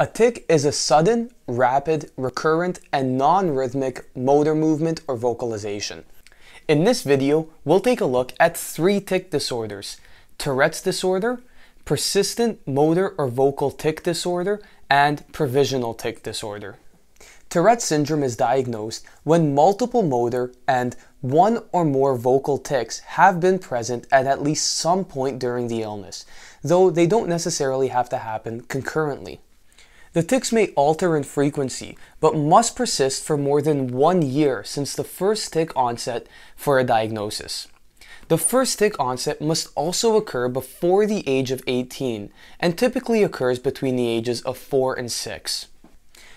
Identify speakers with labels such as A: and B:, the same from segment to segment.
A: A tic is a sudden, rapid, recurrent, and non-rhythmic motor movement or vocalization. In this video, we'll take a look at three tic disorders, Tourette's disorder, persistent motor or vocal tic disorder, and provisional tic disorder. Tourette's syndrome is diagnosed when multiple motor and one or more vocal tics have been present at at least some point during the illness, though they don't necessarily have to happen concurrently. The tics may alter in frequency, but must persist for more than one year since the first tic onset for a diagnosis. The first tic onset must also occur before the age of 18 and typically occurs between the ages of 4 and 6.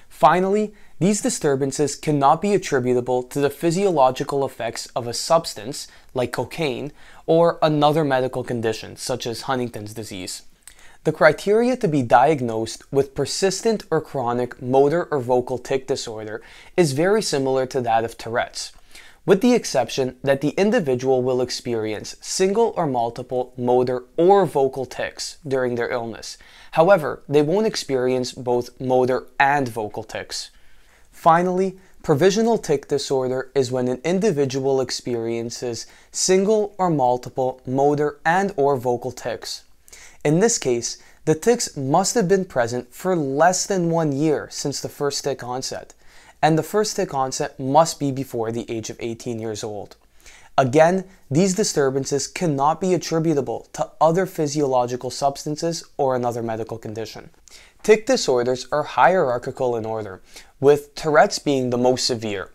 A: Finally, these disturbances cannot be attributable to the physiological effects of a substance, like cocaine, or another medical condition, such as Huntington's disease. The criteria to be diagnosed with persistent or chronic motor or vocal tic disorder is very similar to that of Tourette's, with the exception that the individual will experience single or multiple motor or vocal tics during their illness. However, they won't experience both motor and vocal tics. Finally, provisional tic disorder is when an individual experiences single or multiple motor and or vocal tics. In this case, the tics must have been present for less than one year since the first tic onset, and the first tic onset must be before the age of 18 years old. Again, these disturbances cannot be attributable to other physiological substances or another medical condition. Tic disorders are hierarchical in order, with Tourette's being the most severe.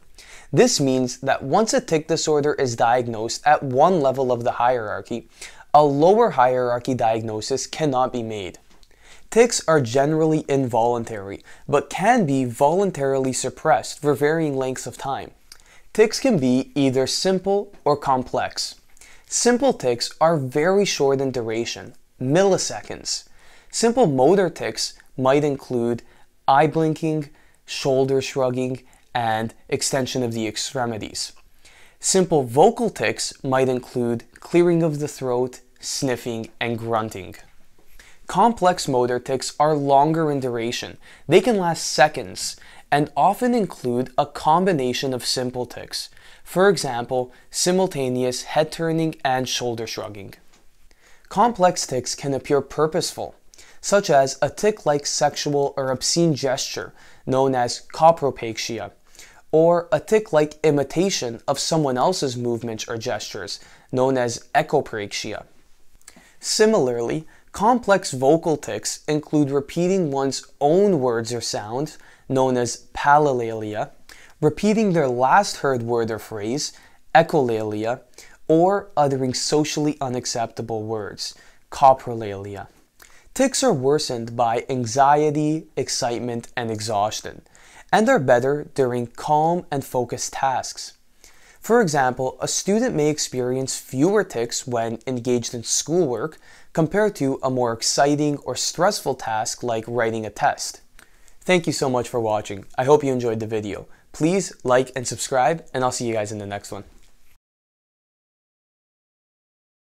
A: This means that once a tic disorder is diagnosed at one level of the hierarchy, a lower hierarchy diagnosis cannot be made. Tics are generally involuntary, but can be voluntarily suppressed for varying lengths of time. Tics can be either simple or complex. Simple tics are very short in duration, milliseconds. Simple motor tics might include eye blinking, shoulder shrugging, and extension of the extremities. Simple vocal tics might include clearing of the throat, sniffing, and grunting. Complex motor tics are longer in duration. They can last seconds and often include a combination of simple tics. For example, simultaneous head turning and shoulder shrugging. Complex tics can appear purposeful, such as a tic-like sexual or obscene gesture known as copropraxia, or a tic-like imitation of someone else's movements or gestures known as echopraxia. Similarly, complex vocal tics include repeating one's own words or sounds, known as palilalia, repeating their last heard word or phrase, echolalia, or uttering socially unacceptable words, coprolalia. Tics are worsened by anxiety, excitement, and exhaustion, and are better during calm and focused tasks. For example, a student may experience fewer tics when engaged in schoolwork compared to a more exciting or stressful task like writing a test. Thank you so much for watching. I hope you enjoyed the video. Please like and subscribe, and I'll see you guys in the next one.